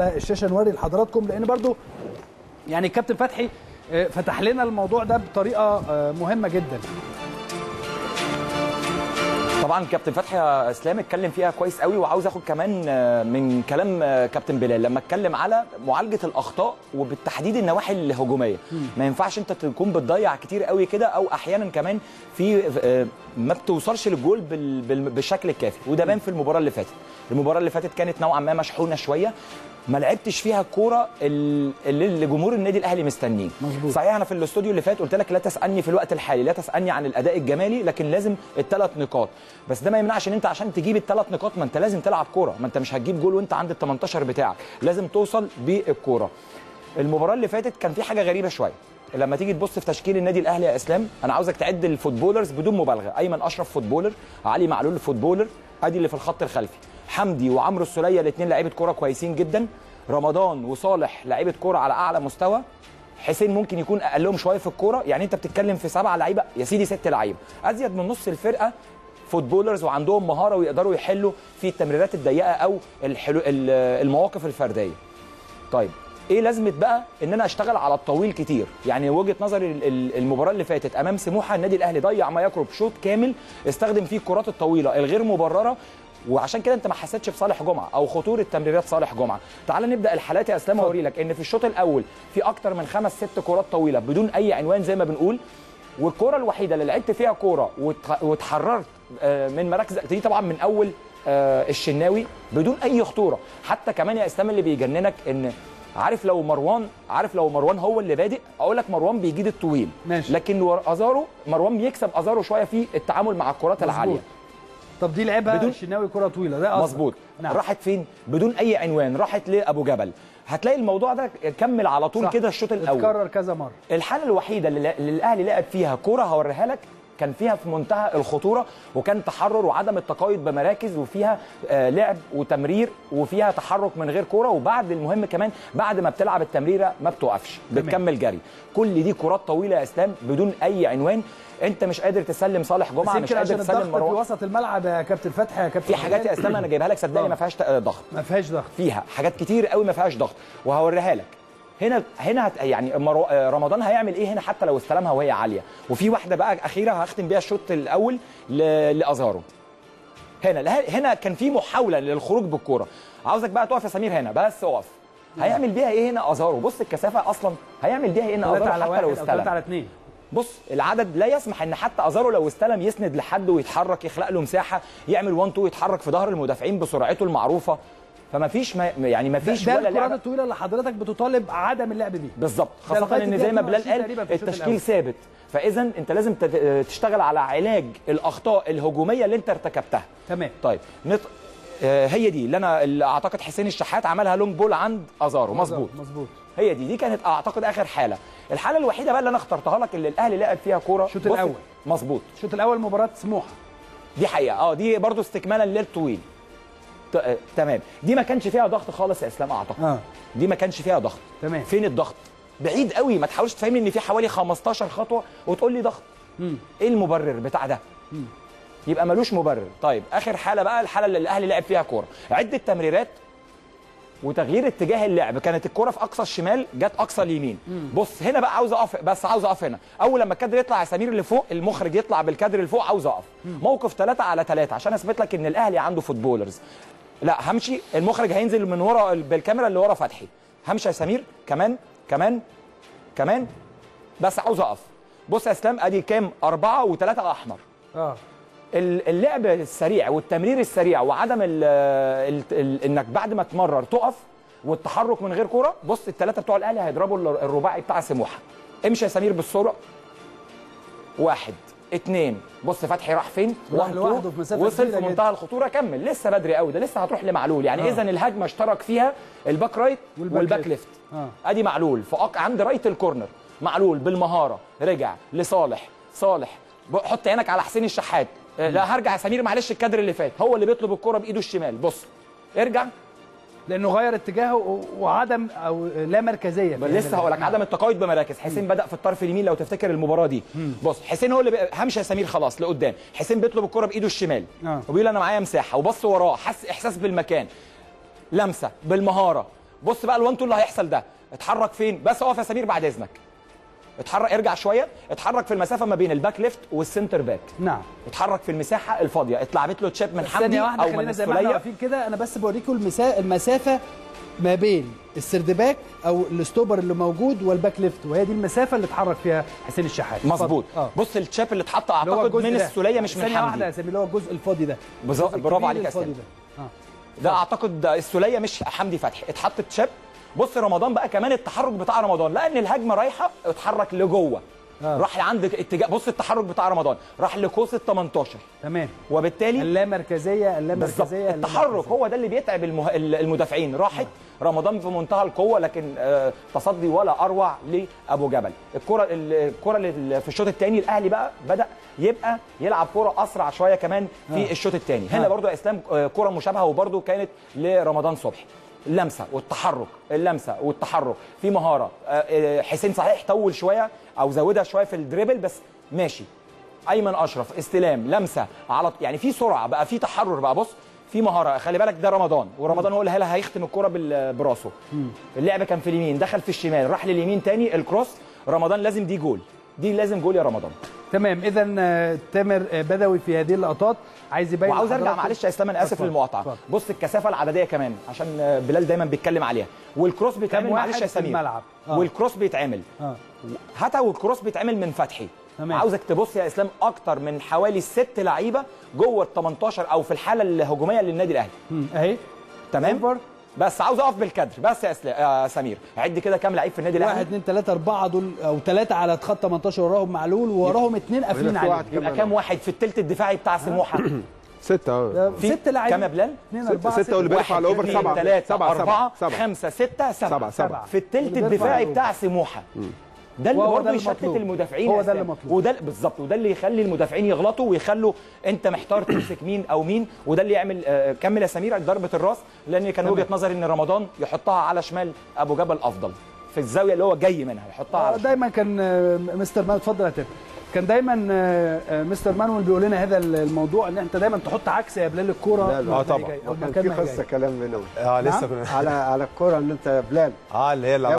الشاشه نوري لحضراتكم لأن برضو يعني الكابتن فتحي آه، فتح لنا الموضوع ده بطريقة آه، مهمة جدا. طبعا كابتن فتحي يا إسلام اتكلم فيها كويس قوي وعاوز آخد كمان آه، من كلام آه، كابتن بلال. لما اتكلم على معالجة الأخطاء وبالتحديد النواحي الهجومية. ما ينفعش أنت تكون بتضيع كتير قوي كده أو أحيانا كمان في آه، ما بتوصلش للجول بال- بال- بالشكل الكافي. وده بان في المباراة اللي فاتت. المباراة اللي فاتت كانت نوعا ما مشحونة شوية. ما لعبتش فيها الكوره ال- اللي جمهور النادي الأهلي مستنيه. صحيح أنا في الاستوديو اللي فات قلت لك لا تسألني في الوقت الحالي لا تسألني عن الأداء الجمالي لكن لازم الثلاث نقاط. بس ده ما يمنعش إن أنت عشان تجيب الثلاث نقاط ما أنت لازم تلعب كورة. ما أنت مش هتجيب جول وأنت عند ال 18 بتاعك. لازم توصل بالكورة. المباراة اللي فاتت كان في حاجة غريبة شوية. لما تيجي تبص في تشكيل النادي الأهلي يا إسلام أنا عاوزك تعد ال footballers بدون مبالغة. أيمن أشرف footballer علي معلول footballer أدي اللي في الخط الخلفي. حمدي وعمرو السولية الاثنين لعيبة كورة كويسين جدا. رمضان وصالح لعيبة كورة على أعلى مستوى. حسين ممكن يكون أقلهم شوية في الكورة. يعني أنت بتتكلم في سبعه لعيبة. يا سيدي ست لعيبة. أزيد من نص الفرقة footballers وعندهم مهارة ويقدروا يحلوا في التمريرات الضيقة أو الحلو ال- المواقف الفردية. طيب إيه لازمة بقى إن أنا أشتغل على الطويل كتير؟ يعني وجهة نظري ال- ال- المباراة اللي فاتت أمام سموحة النادي الأهلي ضيع ما يقرب شوط كامل استخدم فيه الكرات الطويلة الغير مبررة وعشان كده أنت ما حسيتش بصالح جمعة أو خطورة تمريرات صالح جمعة. تعال نبدأ الحالات يا أسلام واوري لك إن في الشوط الأول في أكتر من خمس ست كرات طويلة بدون أي عنوان زي ما بنقول والكرة الوحيدة اللي لعبت فيها كورة واتحررت آه، من مراكز دي طبعا من أول آه، الشناوي بدون أي خطورة. حتى كمان يا إسلام اللي بيجننك إن عارف لو مروان عارف لو مروان هو اللي بادئ أقول لك مروان بيجيد الطويل. ماشي. لكن أزارو مروان بيكسب أزارو شوية في التعامل مع الكرات العالية. طب دي لعبها بدون- الشناوي كرة طويلة ده. مظبوط نعم. راحت فين بدون أي عنوان راحت لأبو جبل هتلاقي الموضوع ده كمل على طول. كده الشوط الأول اتكرر كذا مرة الحالة الوحيدة اللي اللي الأهلي لعب فيها كوره هوريها لك كان فيها في منتهى الخطورة وكان تحرر وعدم التقايد بمراكز وفيها آه لعب وتمرير وفيها تحرك من غير كورة. وبعد المهم كمان بعد ما بتلعب التمريرة ما بتوقفش. بتكمل جري. كل دي كرات طويلة يا إسلام بدون أي عنوان. أنت مش قادر تسلم صالح جمعة مش قادر تسلم الضغط في مروان. وسط الملعب يا كابتن فتحي يا كابتن في حاجات يا إسلام أنا جايبها لك صدقني ما فيهاش آه، ضغط. ما فيهاش ضغط. فيها حاجات كتير قوي ما فيهاش ضغط. وهوريها لك. هنا هنا هت يعني. آه، رمضان هيعمل إيه هنا حتى لو استلمها وهي عالية؟ وفي واحدة بقى أخيرة هختم بيها الشوط الأول ل... لازارو هنا هنا كان في محاولة للخروج بالكورة. عاوزك بقى تقف يا سمير هنا بس اقف. هيعمل بيها إيه هنا ازارو بص الكثافة أصلا هيعمل بيها إيه هنا 3 ازارو حتى 1 لو 3 على استلم؟ 2 بص العدد لا يسمح إن حتى ازارو لو استلم يسند لحد ويتحرك يخلق له مساحة يعمل 1 2 يتحرك في ظهر المدافعين بسرعته المعروفة. فما فيش ما يعني ما فيش ولا الكرات الطويله اللي حضرتك بتطالب عدم اللعب بيها بالظبط. خاصة إن زي ما بلال 22 تقريبا قال التشكيل. ثابت. فاذا أنت لازم تشتغل على علاج الأخطاء الهجومية اللي أنت ارتكبتها. تمام. طيب نط... آه، هي دي اللي أنا اللي أعتقد حسين الشحات عملها لونج بول عند أزارو. مظبوط. مظبوط. هي دي. دي كانت أعتقد آخر حالة. الحالة الوحيدة بقى اللي أنا اخترتها لك اللي الأهلي لعب فيها كورة. الشوط الأول. مظبوط. الشوط الأول مباراة سموحة. دي حقيقة. آه دي برضو استكمالا للطويل. ت- آه، تمام. دي ما كانش فيها ضغط خالص يا إسلام أعتقد. آه. دي ما كانش فيها ضغط. تمام. فين الضغط؟ بعيد قوي. ما تحاولش تفهمني إن في حوالي 15 خطوة وتقول لي ضغط. مم. إيه المبرر بتاع ده؟ يبقى ملوش مبرر. طيب آخر حالة بقى الحالة اللي الأهلي لعب فيها كورة. عدة تمريرات وتغيير اتجاه اللعب. كانت الكره في أقصى الشمال جت أقصى اليمين. بص هنا بقى عاوز أقف بس عاوز أقف هنا. أول لما الكادر يطلع يا سمير لفوق المخرج يطلع بالكادر لفوق عاوز أقف. موقف 3 على 3 عشان أثبت لك إن الأهلي عنده فوتبولرز لا همشي. المخرج هينزل من ورا بالكاميرا اللي ورا فتحي. همشي يا سمير. كمان كمان كمان. بس عاوز أقف. بص يا إسلام أدي كام؟ أربعة وثلاثة أحمر. آه. ال- اللعب السريع والتمرير السريع وعدم ال ال ال إنك بعد ما تمرر تقف والتحرك من غير كورة. بص الثلاثه بتوع الأهلي هيضربوا ال- الرباعي بتاع سموحة. امشي يا سمير بالسرعة. واحد. اتنين. بص فتحي راح فين؟ راح لوحده. في مسافة وصل في منتهى الخطورة. كمل. لسه بدري قوي ده لسه هتروح لمعلول. يعني آه. اذا الهجمة اشترك فيها ال back right وال back وال back left. آه. أدي معلول. فأق... عند right ال corner. معلول بالمهارة. رجع لصالح. صالح. حط عينك على حسين الشحات. آه، لا هرجع يا سمير. معلش الكادر اللي فات. هو اللي بيطلب الكره بإيده الشمال. بص. ارجع. لأنه غير اتجاهه وعدم أو لا مركزية في لسه هقول لك. عدم التقيد بمراكز. حسين بدأ في الطرف اليمين لو تفتكر المباراة دي. بص حسين هو اللي يا سمير خلاص لقدام. حسين بيطلب الكرة بإيده الشمال. آه. وبيقول أنا معايا مساحة. وبص وراه حس إحساس بالمكان. لمسة بالمهارة. بص بقى ال one اللي هيحصل ده. اتحرك فين؟ بس اقف يا سمير بعد إذنك. اتحرك ارجع شوية. اتحرك في المسافة ما بين ال back left وال centre back. نعم. اتحرك في المساحة الفاضية. اتلعبت له chip من حمدي أو من زي ما إحنا واقفين كده. أنا بس بوريكم المسا... المسافة ما بين ال third back أو ال stopper اللي موجود وال back left وهي دي المسافة اللي اتحرك فيها حسين الشحات. مظبوط. آه. بص ال chip اللي اتحط أعتقد من. السوليه مش من ثانية واحدة حمدي يا سمير اللي هو الجزء الفاضي ده. برافو عليك يا اسلام ده. آه. ده أعتقد السوليه مش حمدي فتحي. اتحط chip بص رمضان بقى كمان التحرك بتاع رمضان لأن الهجمة رايحة اتحرك لجوه آه. راح عندك اتجاه بص التحرك بتاع رمضان راح لقوس ال 18 تمام وبالتالي اللامركزيه اللامركزيه التحرك. هو ده اللي بيتعب المه... المدافعين راحت رمضان في منتهى القوة لكن آه، تصدي ولا أروع لأبو جبل الكرة الكرة اللي في الشوط الثاني الأهلي بقى بدأ يبقى يلعب كرة أسرع شوية كمان في آه. الشوط الثاني هنا آه. يا إسلام آه، كرة مشابهة وبرضو كانت لرمضان صبحي اللمسة والتحرك اللمسة والتحرك. في مهارة. آه، آه، حسين صحيح طول شوية أو زودها شوية في الدريبل بس ماشي. أيمن أشرف استلام لمسة على يعني في سرعة بقى في تحرر بقى. بص في مهارة. خلي بالك ده رمضان ورمضان هو اللي هيختم الكره بال- براسه. اللعب كان في اليمين دخل في الشمال راح لليمين تاني ال cross. رمضان لازم دي جول. دي لازم جول يا رمضان تمام اذا آه، تامر آه، بدوي في هذه اللقطات عايز يبين وعاوز أرجع معلش يا إسلام أنا آسف للمقاطعة. بص الكثافة العددية كمان عشان آه، بلال دايما بيتكلم عليها وال cross بيتعمل معلش يا سمير الملعب. آه. وال cross بيتعمل آه هاتها وال cross بيتعمل من فتحي تمام. عاوزك تبص يا إسلام أكتر من حوالي ست لعيبة جوه ال 18 أو في الحالة الهجومية للنادي الأهلي. أهي تمام. بس عاوز اقف بالكادر بس يا. يا سمير عد كده كام لعيب في النادي واحد الاهلي اثنين ثلاثة أربعة دول أو ثلاثة على خط 18 وراهم معلول ووراهم اثنين قافلين عليه واحد يبقى. كام واحد في الثلث الدفاعي بتاع سموحه ستة آه في ست لعيبة كام يا بلال؟ اثنين ستة- أربعة ستة واللي بيرفع على أربعة سبعة، سبعة. خمسة ستة سبعة سبعة، سبعة. في الثلث الدفاعي بتاع سموحة ده اللي برضه يشتت. المدافعين هو ده اللي. مطلوب. وده بالظبط وده اللي يخلي المدافعين يغلطوا ويخلوا أنت محتار تمسك مين أو مين وده اللي يعمل آه، كمل يا سمير ضربة الراس لأن كان وجهة نظري إن رمضان يحطها على شمال أبو جبل أفضل في الزاوية اللي هو جاي منها يحطها على شمال. دايما كان آه، مستر مان اتفضل يا كان دايما آه، مستر مانويل بيقول لنا هذا الموضوع إن أنت دايما تحط عكس يا بلال الكورة لا، هي طبعا. في قصة. كلام منه آه لسه نعم؟ على على الكورة اللي أنت يا بلال آه اللي هي